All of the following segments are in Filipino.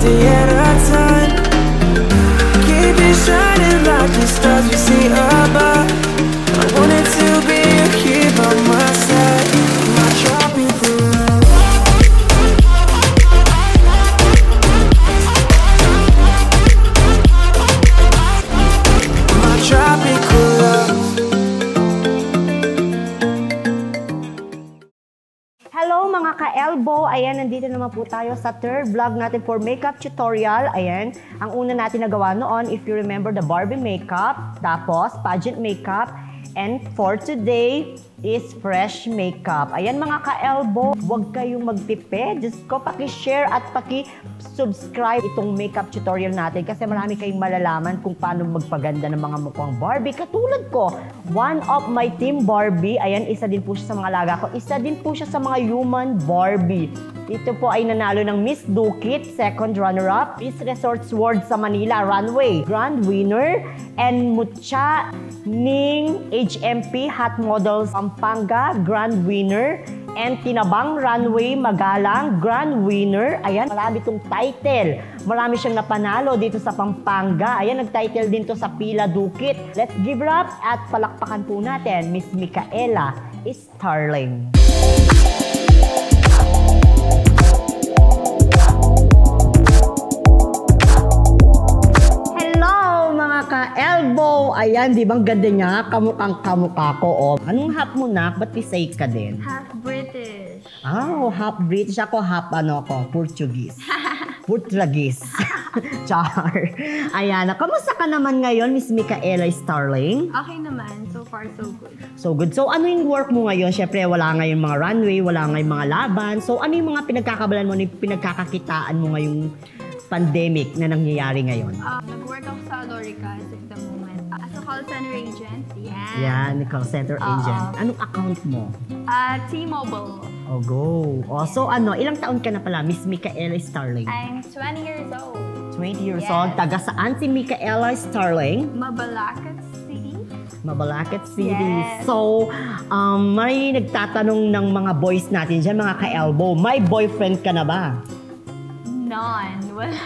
day at a time. Keep it shining. Tayo sa third vlog natin for makeup tutorial. Ayan, ang una natin nagawa noon, if you remember the Barbie makeup, tapos pageant makeup, and for today, is fresh makeup. Ayan mga ka-elbow, huwag kayong magtipid. Diyos ko, paki-share at paki-subscribe itong makeup tutorial natin kasi marami kayong malalaman kung paano magpaganda ng mga mukhang Barbie. Katulad ko, one of my team Barbie, ayan, isa din po siya sa mga alaga ko. Isa din po siya sa mga human Barbie. Ito po ay nanalo ng Miss Dukit, second runner-up, Miss Resort Sword sa Manila Runway, grand winner, and Mucha Ning HMP Hot Models Pampanga, grand winner, and Tinabang Runway Magalang, grand winner. Ayan, marami itong title. Marami siyang napanalo dito sa Pampanga. Ayan, nag-title din to sa Pila Dukit. Let's give it up at palakpakan po natin, Miss Micaela Starling. Ka-elbow. Ayan, di bang ganda niya? Kamukhang kamukha ko, oh. Anong half mo, nak? Ba't pisay ka din? Half British. Oh, half British. Ako, half ano ko, Portuguese. Portuguese. Char. Ayan, kamusta ka naman ngayon, Miss Micaela Starling? Okay naman. So far, so good. So good. So ano yung work mo ngayon? Siyempre, wala ngayon mga runway, wala ngayon mga laban. So ano yung mga pinagkakabalan mo, yung pinagkakakitaan mo ngayong pandemic na nangyayari ngayon? Uh, nag-work ako sa Loricas at the moment. Uh, as a call center agent. Yeah. Yan, call center Oo. agent. Anong account mo? Uh, T-Mobile. Oh, go. Oh, so ano, ilang taon ka na pala, Miss Micaela Starling? I'm 20 years old. 20 years Yes. old. Taga saan si Micaela Starling? Mabalacat City. Mabalacat City. Yes. So, um, may nagtatanong ng mga boys natin dyan, mga ka-elbow, may boyfriend ka na ba? None. Wala.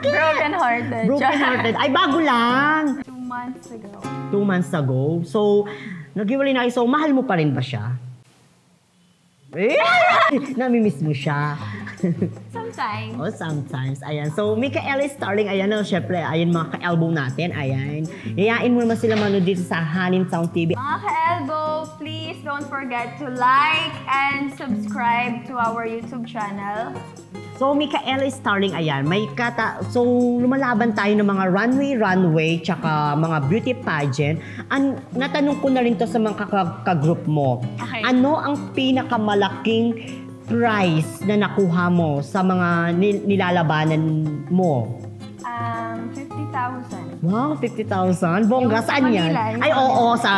Broken hearted. Broken hearted. Ay, bago lang. Two months ago. Two months ago. So, naghiwalay na kayo. So, mahal mo pa rin ba siya? Eh! Namimiss mo siya. Sometimes. oh, sometimes. Ayan. So, Micaela Starling, ayan na, syempre, ayan mga ka-elbow natin. Ayan. Yayain mo naman sila mano dito sa Hanin Sound TV. Mga ka-elbow, please don't forget to like and subscribe to our YouTube channel. So, Micaela Starling, ayan, may kata... So, lumalaban tayo ng mga runway-runway tsaka mga beauty pageant. An natanong ko na rin to sa mga ka-group mo. Okay. Ano ang pinakamalaking prize na nakuha mo sa mga nil- nilalabanan mo? Um, 50,000. Wow, 50,000? Bongga, Yung sa saan yan? Manila, yung Ay, oo, Manila. sa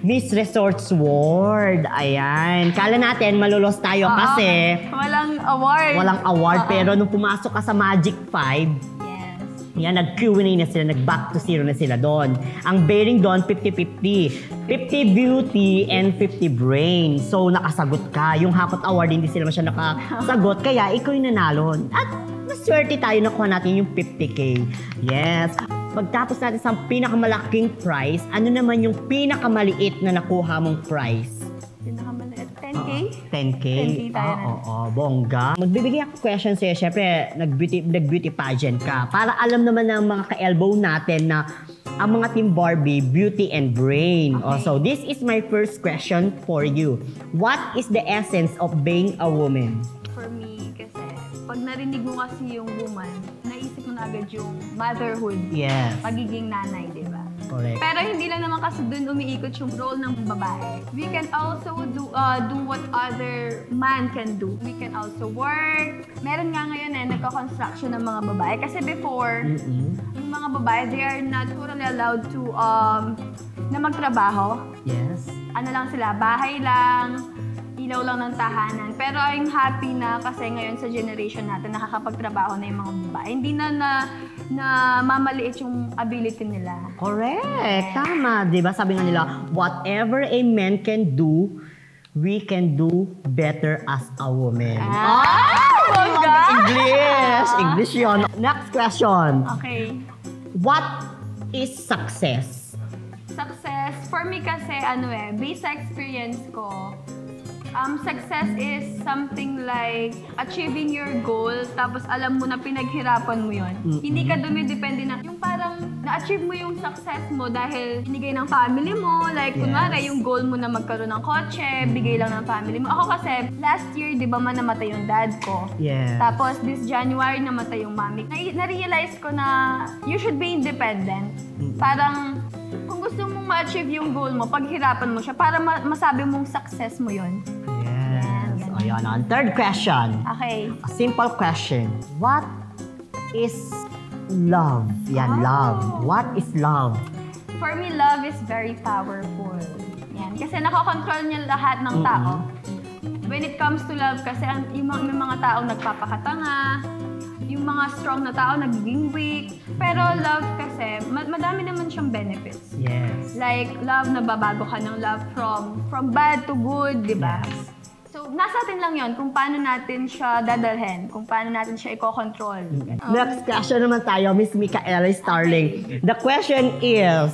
Miss Resort Sword. Ayan. Kala natin, malulos tayo Oo, kasi Walang award. walang award. Oo. Pero nung pumasok ka sa Magic 5, Yes. Yan, nag-Q&A na sila, nag-back to zero na sila doon. Ang bearing doon, 50-50. 50 beauty and 50 brain. So, nakasagot ka. Yung Hakot Award, hindi sila masyadong nakasagot. Kaya, ikaw yung nanalo. At maswerte tayo nakuha natin yung 50K. Yes. Pagtapos natin sa pinakamalaking prize, ano naman yung pinakamaliit na nakuha mong prize? Pinakamaliit. 10K? 10K? 10K tayo Oo, na. oo, bongga. Magbibigay ako question sa'yo. Siyempre, nag-beauty, nag-beauty pageant ka. Para alam naman ng mga ka-elbow natin na ang mga Team Barbie, beauty and brain. Okay. Oh, so, this is my first question for you. What is the essence of being a woman? For me, kasi pag narinig mo kasi yung woman, naisip mo na agad yung motherhood. Yes. Pagiging nanay, di ba? Correct. Pero hindi lang naman kasi dun umiikot yung role ng babae. We can also do uh, do what other man can do. We can also work. Meron nga ngayon eh, nagka-construction ng mga babae. Kasi before, Mm-mm. yung mga babae, they are not totally allowed to um, na magtrabaho. Yes. Ano lang sila, bahay lang, ilaw lang ng tahanan. Pero I'm happy na kasi ngayon sa generation natin, nakakapagtrabaho na yung mga babae. Hindi na na, na mamaliit yung ability nila. Correct. Tama. Di ba? Sabi nga nila, whatever a man can do, we can do better as a woman. Ah, bongga! English! English yun. Next question. Okay. What is success? Success, for me kasi, ano eh, based sa experience ko, um, success is something like achieving your goal, tapos alam mo na pinaghirapan mo yon. Mm-mm. Hindi ka dumidepende na, yung parang na-achieve mo yung success mo dahil binigay ng family mo. Like, Yes. kunwari, yung goal mo na magkaroon ng kotse, bigay lang ng family mo. Ako kasi, last year, di ba man namatay yung dad ko. Yes. Tapos, this January, namatay yung mami. Na- Na-realize ko na you should be independent. Parang, kung gusto mong ma-achieve yung goal mo, paghirapan mo siya para ma- masabi mong success mo yon. Ayan, ang third question. Okay. A simple question. What is love? Yan, Oh. love. What is love? For me, love is very powerful. Yan. Kasi nakokontrol niya lahat ng tao. When it comes to love, kasi ang, yung, mga, yung mga tao nagpapakatanga, yung mga strong na tao nagiging weak. Pero love kasi, ma- madami naman siyang benefits. Yes. Like, love na babago ka ng love from from bad to good, di ba? Yes. Nasa atin lang yon kung paano natin siya dadalhin, kung paano natin siya i-control. Next question naman tayo, Miss Micaela Starling. The question is,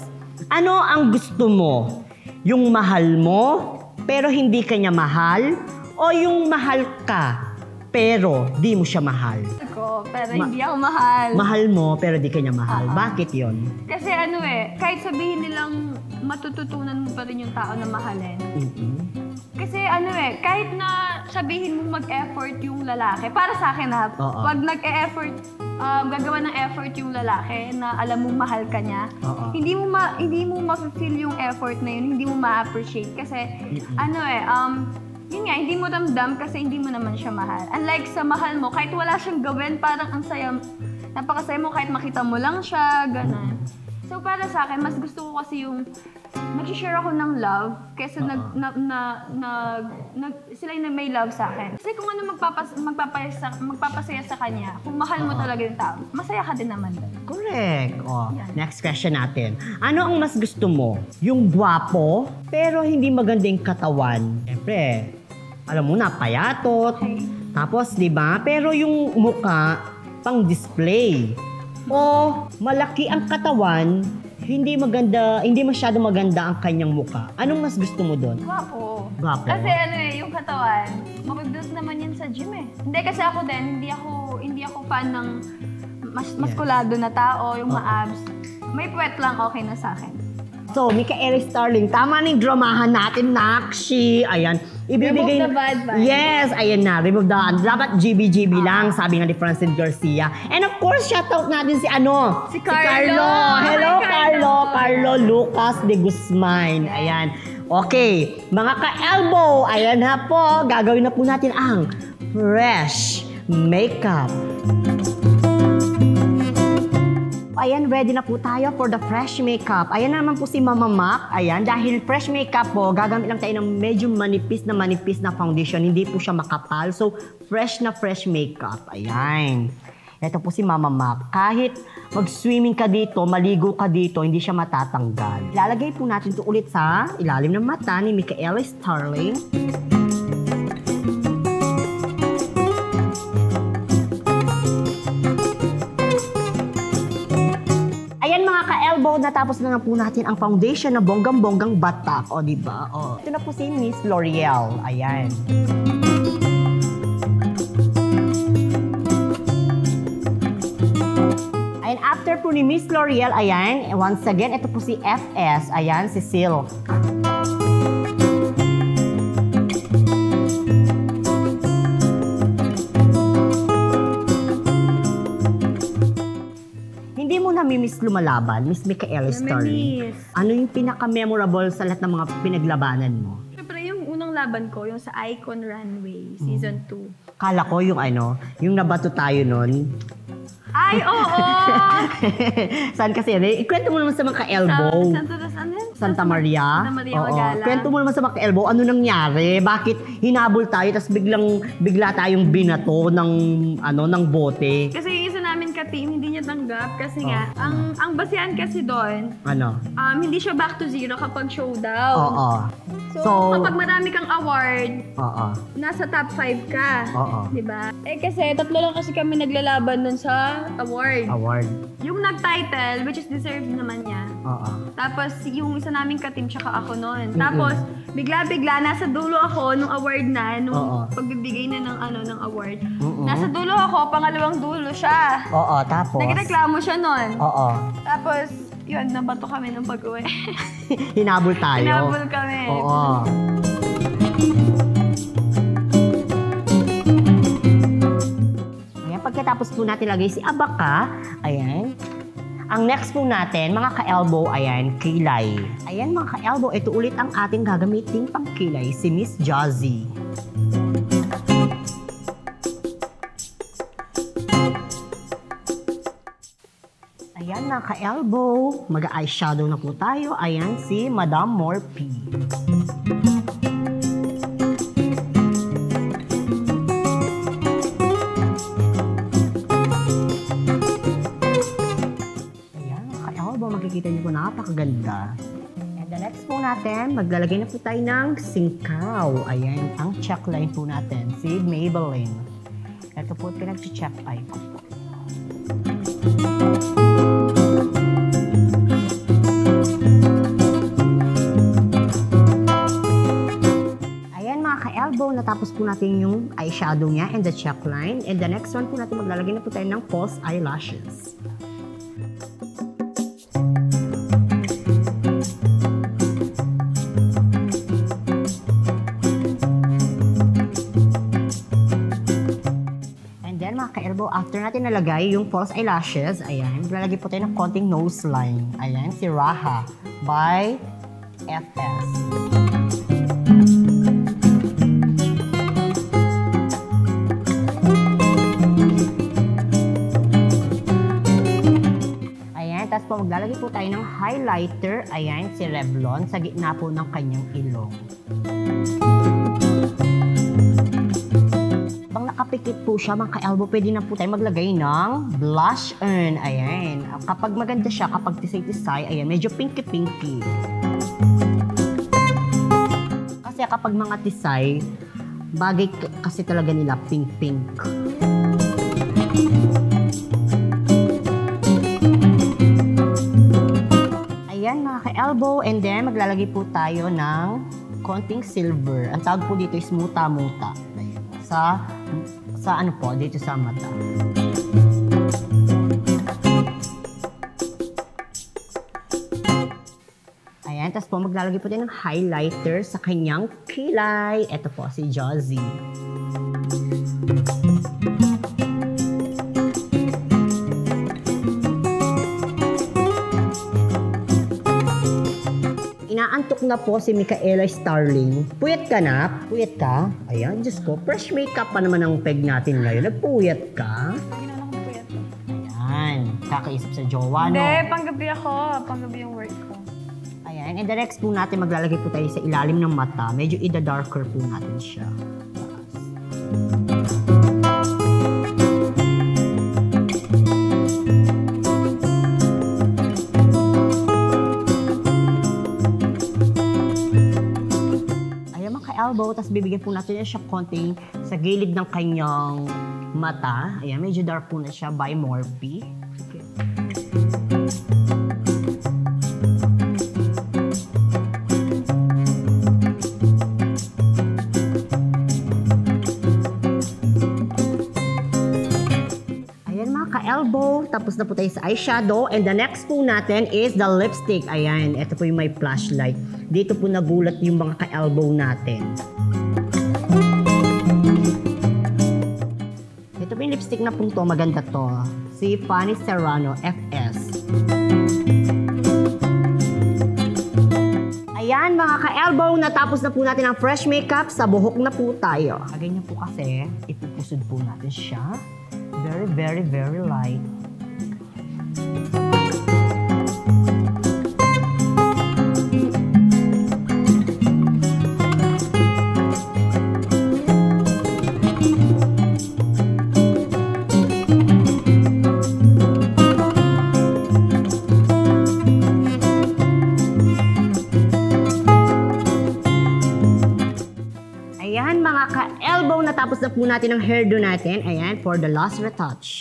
ano ang gusto mo? Yung mahal mo, pero hindi ka niya mahal? O yung mahal ka, pero di mo siya mahal? Ko, pero Ma- hindi ako mahal. Mahal mo, pero di ka niya mahal. Oo. Bakit yon? Kasi ano eh, kahit sabihin nilang matututunan mo pa rin yung tao na mahalin. Kasi ano eh, kahit na sabihin mo mag-effort yung lalaki, para sa akin ha, Oo. pag nag-e-effort, um, gagawa ng effort yung lalaki na alam mong mahal ka niya, Oo. hindi mo ma hindi mo ma-feel yung effort na yun, hindi mo ma-appreciate kasi ano eh, um, yun nga, hindi mo damdam kasi hindi mo naman siya mahal. Unlike sa mahal mo, kahit wala siyang gawin, parang ang saya, napakasaya mo kahit makita mo lang siya, ganun. So para sa akin, mas gusto ko kasi yung nag-share ako ng love kaysa nag, na, na, nag, nag, sila yung may love sa akin. Kasi kung ano magpapas, magpapasaya, sa, magpapasaya sa kanya, kung mahal mo talaga yung tao, masaya ka din naman. Correct. Oh, Yan. next question natin. Ano ang mas gusto mo? Yung gwapo, pero hindi maganda yung katawan. Siyempre, alam mo na, payatot. Okay. Tapos, di ba? Pero yung muka, pang display. O malaki ang katawan, hindi maganda, hindi masyado maganda ang kanyang muka. Anong mas gusto mo doon? Gwapo. Gwapo? Kasi ano eh, yung katawan, mabibuild naman yan sa gym eh. Hindi kasi ako din, hindi ako hindi ako fan ng mas maskulado na tao, yung Oo. ma-abs. May puwet lang okay na sa akin. So, Micaela Starling, tama na yung dramahan natin, Nakshi. Ayan. Ibibigay... Remove the bad vibes. Yes, ayan na. Remove the... Dapat GBGB lang, sabi nga ni Francine Garcia. And of course, shoutout natin si ano? Si Carlo. Hello, Hi, Carlo. Carlo. Lucas de Guzman. Ayan. Okay, mga ka-elbow, ayan na po. Gagawin na po natin ang fresh makeup. Ayan, ready na po tayo for the fresh makeup. Ayan naman po si Mama Mac. Ayan, dahil fresh makeup po, gagamit lang tayo ng medyo manipis na manipis na foundation. Hindi po siya makapal. So, fresh na fresh makeup. Ayan. Ito po si Mama Mac. Kahit mag-swimming ka dito, maligo ka dito, hindi siya matatanggal. Ilalagay po natin ito ulit sa ilalim ng mata ni Micaela Starling. Ka-elbow, natapos na nga po natin ang foundation na bonggang-bonggang batak. O, di ba? O. Ito na po si Miss L'Oreal. Ayan. After po ni Miss L'Oreal, ayan, once again, ito po si FS. Ayan, si Silk. Hindi mo namimiss lumalaban, Miss Starling. Namimiss. Ano yung pinaka-memorable sa lahat ng mga pinaglabanan mo? Siyempre, yung unang laban ko, yung sa Icon Runway, Season 2. Kala ko yung ano, yung nabato tayo nun. Ay, oo! Saan kasi yan? Eh, Ikwento mo naman sa mga ka-elbow. Sa, Santa, ano yun? Santa Maria. Santa Maria, Oo. Magala. Kwento mo naman sa mga elbow, ano nangyari? Bakit hinabol tayo tapos biglang bigla tayong binato ng ano ng bote? Kasi ka-team, hindi niya tanggap kasi nga, Oh. ang ang basihan kasi doon, Ano? um, hindi siya back to zero kapag showdown. Oo. So, So- kapag marami kang award, Oo. nasa top 5 ka. Oo. Di ba? Eh kasi, tatlo lang kasi kami naglalaban dun sa award. Award. Yung nag-title, which is deserved naman niya, Oo. Tapos, yung isa naming katim, tsaka ako noon. Tapos, bigla-bigla, nasa dulo ako nung award na, nung Oo. pagbibigay na ng, ano, ng award. Mm-mm. Nasa dulo ako, pangalawang dulo siya. Oo, tapos? Nagreklamo siya noon. Oo. Tapos, yun, nabato kami ng pag-uwi. Hinabol tayo. Hinabol kami. Oo. Ayan, pagkatapos po natin lagay si Abaka, ayan. Ang next po natin, mga ka-elbow, ayan, kilay. Ayan mga ka-elbow, ito ulit ang ating gagamiting pangkilay, si Miss Jazzy. Ayan mga ka-elbow, mag-eyeshadow na po tayo. Ayan si Madam Morphy. Napakaganda. And the next po natin, maglalagay na po tayo ng singkaw. Ayan, ang checkline po natin, si Maybelline. Ito po, pinag-check eye ko po. Ayan mga ka-elbow, natapos po natin yung eyeshadow niya and the check line. And the next one po natin, maglalagay na po tayo ng false eyelashes. Natin nalagay yung false eyelashes, ayan, lalagay po tayo ng konting nose line. Ayan, si Raha by FS. Ayan, tapos po maglalagay po tayo ng highlighter. Ayan, si Revlon sa gitna po ng kanyang ilong. Nakapikit po siya, mga ka-elbow, pwede na po tayo maglagay ng blush on. Ayan. Kapag maganda siya, kapag tisay-tisay, ayan, medyo pinky-pinky. Kasi kapag mga tisay, bagay kasi talaga nila pink-pink. Ayan mga ka-elbow, and then maglalagay po tayo ng konting silver. Ang tawag po dito is muta-muta. Sa, sa ano po, dito sa mata. Ayan, tapos po maglalagay po tayo ng highlighter sa kanyang kilay. Ito po, si Jazzy. Inaantok na po si Micaela Starling. Puyat ka na? Puyat ka? Ayan, Diyos ko. Fresh makeup pa naman ang peg natin ngayon. Nagpuyat ka? Ayan, kakaisip sa jowa, no? Hindi, panggabi ako. Panggabi yung work ko. Ayan, and the next po natin, maglalagay po tayo sa ilalim ng mata. Medyo ida-darker po natin siya. Ayan ka-elbow, tapos bibigyan po natin siya konting sa gilid ng kanyang mata. Ayan, medyo dark po na siya by Morphe. Ayan mga ka-elbow, tapos na po tayo sa eyeshadow. And the next po natin is the lipstick. Ayan, ito po yung may flashlight. Dito po nagulat yung mga ka-elbow natin. Ito po yung lipstick na punto, maganda to. Si Fanny Serrano, FS. Ayan mga ka-elbow, natapos na po natin ang fresh makeup. Sa buhok na po tayo. Ganyan po kasi, ipupusod po natin siya. Very, very, very light. Po natin ang hairdo natin. Ayan, for the last retouch.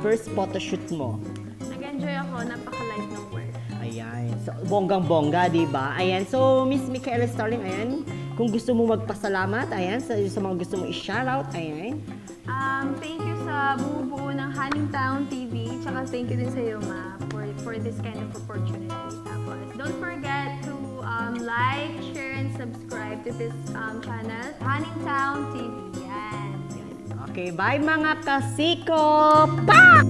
First photoshoot mo? Nag-enjoy ako, napaka-light ng work. Ayan. So, bonggang-bongga, di ba? Ayan. So, Miss Micaela Starling, ayan. Kung gusto mo magpasalamat, ayan, sa, sa mga gusto mo i-shoutout, ayan. Um, thank you sa bumubuo ng Hanningtown TV, tsaka thank you din sa iyo, Ma, for, for this kind of opportunity. Tapos, don't forget to um, like, share, and subscribe to this um, channel, Hanningtown TV. Yan. Okay, bye mga kasiko! Pa!